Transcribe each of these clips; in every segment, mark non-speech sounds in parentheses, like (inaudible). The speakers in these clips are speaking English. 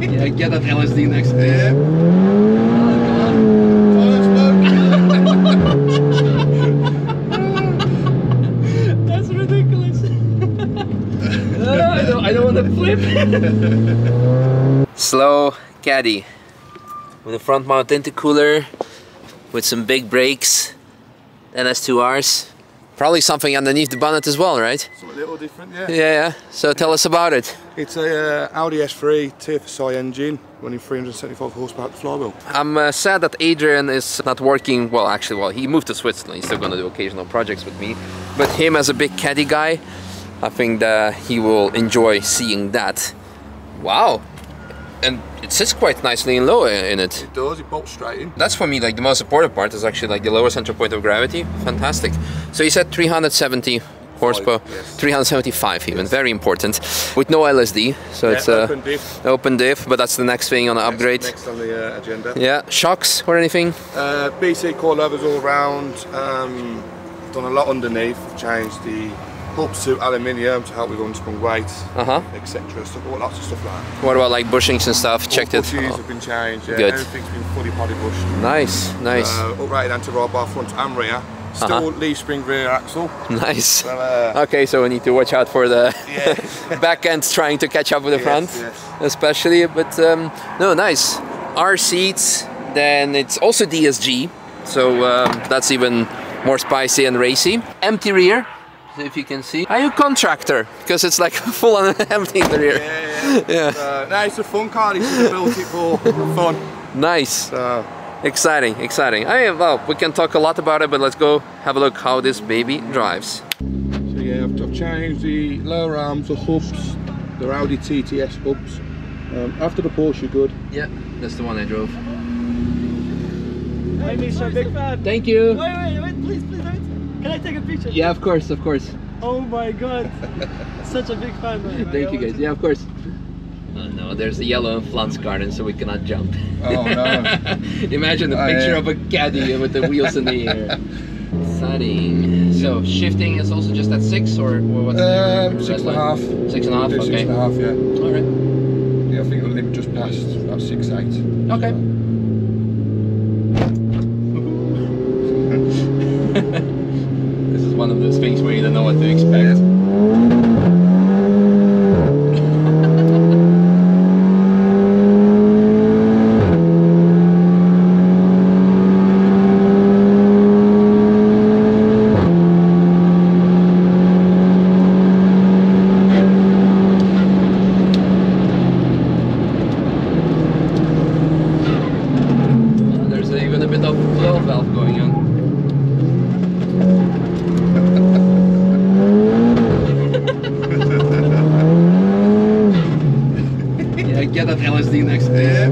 yeah, get that LSD next please. Yeah. Oh, (laughs) That's ridiculous. (laughs) Uh, I don't, I don't want to flip. Slow caddy with a front mount intercooler with some big brakes, NS2Rs. Probably something underneath the bonnet as well, right? Something a little different, yeah. Yeah, yeah. So tell us about it. It's a uh, Audi S3 TFSI engine running 375 horsepower at the flywheel. I'm uh, sad that Adrian is not working, well actually, well he moved to Switzerland, he's still gonna do occasional projects with me. But him as a big caddy guy, I think that he will enjoy seeing that. Wow! And it sits quite nicely in low in it. It does, it bolts straight in. That's for me like the most important part is actually like the lower center point of gravity. Fantastic. So you said 370 horsepower, yes. 375 even, very important. With no LSD, so Yeah, it's uh, open diff. open diff, but that's the next thing on the upgrade. Next on the uh, agenda. Yeah, shocks or anything? Uh, BC coilovers all round. Um, done a lot underneath. Changed the hubs to aluminium to help with unsprung weight, Uh huh. etc. So lots of stuff like that. What about like bushings and stuff? Checked all it. bushes Oh, have been changed. Yeah, Good. Everything's been fully body bushed. Nice, nice, Uh, uprated anti-roll bar front and rear. Still Uh-huh. leaf spring rear axle. nice. Well, uh, Okay, so we need to watch out for the Yeah. (laughs) back end trying to catch up with the Yes, front, yes. especially. But um, no, nice. R seats. Then it's also DSG, so um, that's even more spicy and racy. Empty rear, if you can see. Are you a contractor? Because it's like (laughs) full on (laughs) empty in the rear. yeah, yeah. Yeah. (laughs) Uh, no, it's a fun car. It's just built it for fun. Nice. So, Exciting, exciting. I, well, we can talk a lot about it, but let's go have a look how this baby drives. so yeah, I've, I've changed the lower arms, the hubs, the Audi TTS hubs. Um, after the Porsche, you're good. Yeah, that's the one I drove. Hi, Misha, big fan. Thank you. Wait, wait, wait, please, please, wait. Can I take a picture? Yeah, of course, of course. Oh my god. (laughs) Such a big fan, man. I Thank you guys. to- Yeah, of course. Oh no, there's a yellow and Pflanzgarten, so we cannot jump. Oh, no. (laughs) Imagine the Oh, picture yeah. of a caddy with the wheels in the air. (laughs) Exciting. So shifting is also just at six, or, or what's the Um, red six and a line? half. Six and a half. Okay. and a half, yeah. All right. Yeah, I think it'll limit just past about six eight. Okay. this one of those things where you don't know what to expect. (laughs) There's even a bit of flow valve going on. yeah, get LSD next Yeah.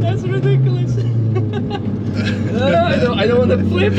That's ridiculous. I don't, I don't want to flip.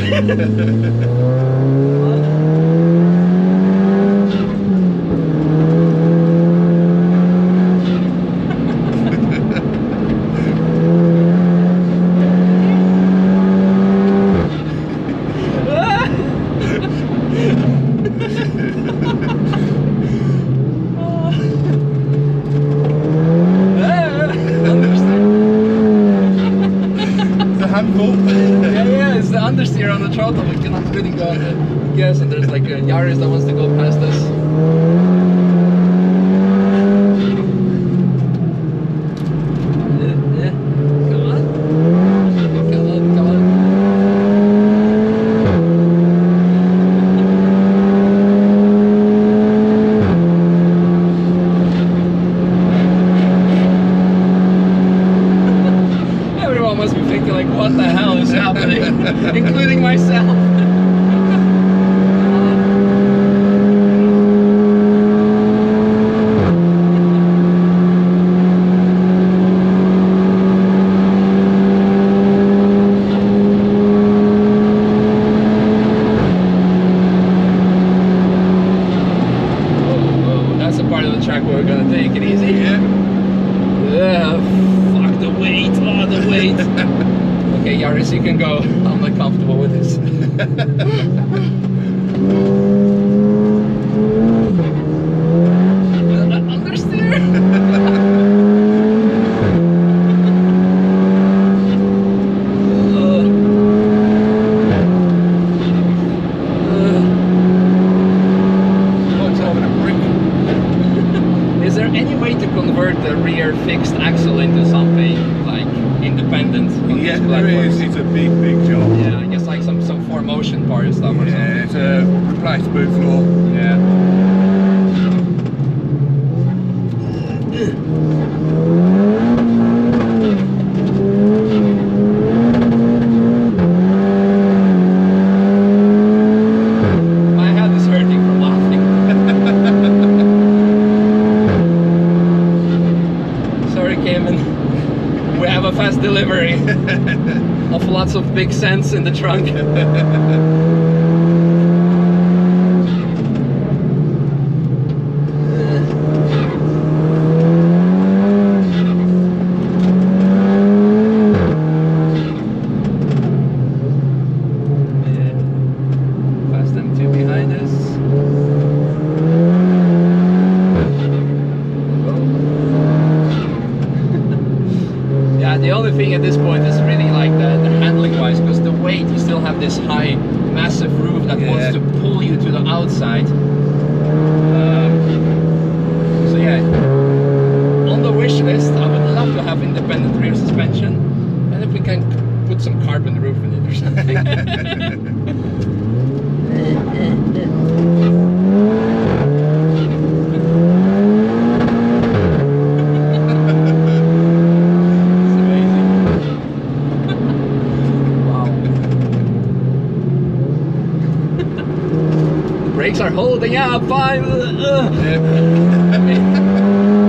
It's a handful. yeah, yeah, it's the understeer on the throttle. We cannot really go the gas, and there's like a Yaris that wants to go past us. Yeah, yeah. Come on. Come on, come on. Everyone must be thinking like, what the hell is happening? (laughs) Including myself. That's the part of the track we're gonna take it easy. Yeah. Yeah, fuck the weight, oh the weight. (laughs) Okay, Yaris, you can go. I'm not comfortable with this. (laughs) Is there any way to convert the rear fixed axle into something like independent. on Yeah, these platforms. It's a big, big job. Yeah, I guess like some some 4Motion part and stuff or Yeah, something. it's a replaced boot floor. Yeah. My head is hurting from laughing. Sorry, Cayman. We have a fast delivery of lots sense in the trunk. (laughs) Fast M2 behind us. yeah, the only thing at this point is really like the, the handling wise, because the weight, you still have this high, massive roof that Yeah. wants to pull you to the outside. Um, so yeah, on the wish list, I would love to have independent rear suspension, and if we can put some carbon roof in it or something. It's (laughs) amazing. wow. the brakes are holding up fine. (laughs)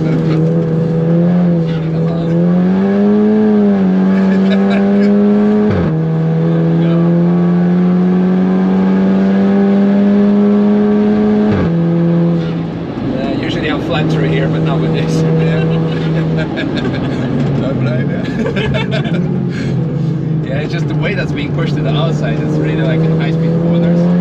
Come on. There we go. Yeah, usually I'm flat through here, but not with this. Don't blame you. Yeah, it's just the way that's being pushed to the outside. It's really like in high-speed corners.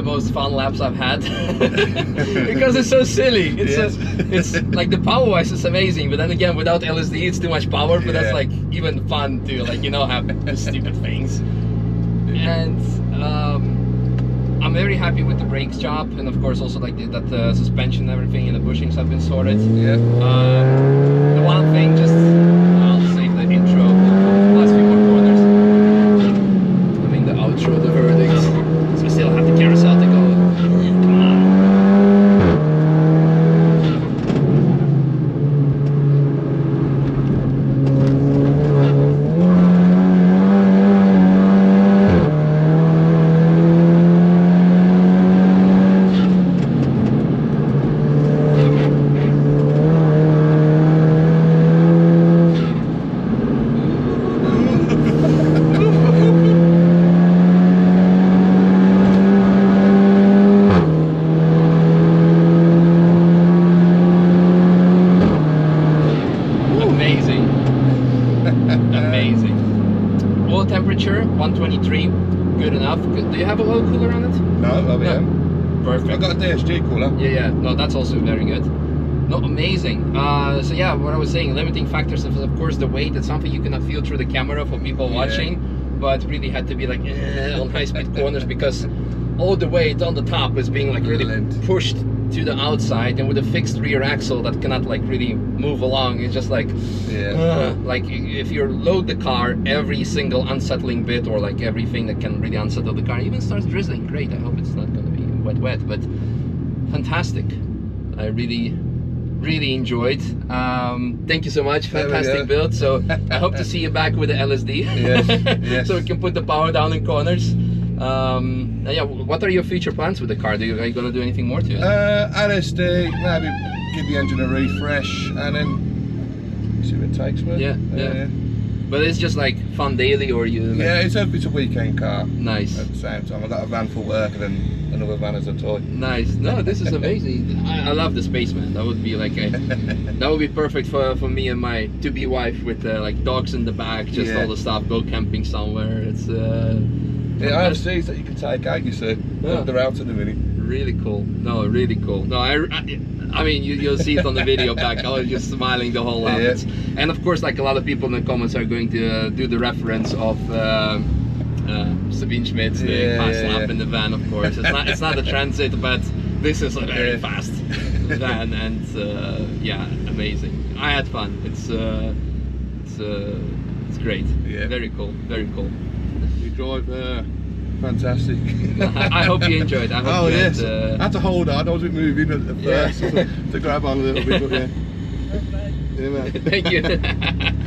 The most fun laps I've had (laughs) because it's so silly. It's Yes. a, it's like the power wise is amazing, but then again without LSD it's too much power. But that's like even fun to like you know have stupid (laughs) things. And um, I'm very happy with the brakes job, and of course also like the, that the suspension and everything and the bushings have been sorted. Yeah. Um, the one thing, just I'll save the intro, last few more corners. I mean the outro, the verdict. So we still have the carousel to go. Come on. Amazing. Amazing. Oil temperature 123, good enough. Do you have a oil cooler on it? No, OEM. Perfect. I've got a DSG cooler. Yeah, yeah. No, that's also very good. No, amazing. Uh, so yeah, what I was saying, limiting factors is of course the weight. It's something you cannot feel through the camera for people Yeah. watching, but really had to be like eh, on high-speed corners because all the weight on the top is being like really pushed to the outside, and with a fixed rear axle that cannot like really move along, it's just like Yeah. uh, like if you load the car, every single unsettling bit or like everything that can really unsettle the car even starts drizzling. Great. I hope it's not going to be wet, wet, but fantastic. I really, really enjoyed. Um, thank you so much. Fantastic build. So I hope to (laughs) see you back with the LSD. Yes, (laughs) yes. so we can put the power down in corners. Um, yeah, what are your future plans with the car? Do you, are you going to do anything more to it? Uh, LSD, maybe give the engine a refresh and then see what it takes me. Yeah, yeah. Uh, but it's just like fun daily, or you? Like, yeah, it's a, it's a weekend car Nice. at the same time. I've got a van for work and then another van as a toy. Nice. No, this is amazing. (laughs) I, I love the spaceman. That would be like a, that would be perfect for, for me and my to be wife with uh, like dogs in the back, just Yeah. all the stuff. Go camping somewhere. It's uh, Yeah, I have seats that you can take out, you see. Yeah. They're out at the minute. really cool. No, really cool. No, I, I, I mean you, you'll see it on the video back. I was just smiling the whole lap. Yeah. And of course, like a lot of people in the comments are going to uh, do the reference of. Uh, uh, Sabine Schmitz the Yeah, fast yeah, lap in the van, of course. It's not, it's not a transit, but this is a very fast van, and uh, yeah, amazing. I had fun. It's uh, it's uh, it's great. Yeah. Very cool. Very cool. You drive uh, fantastic. (laughs) I, hope you enjoyed. I hope oh yes, had, uh, I had to hold on. I was moving at, at Yeah. first to, to grab on a little bit, but yeah. Perfect. (laughs) Yeah, man. Thank you. (laughs)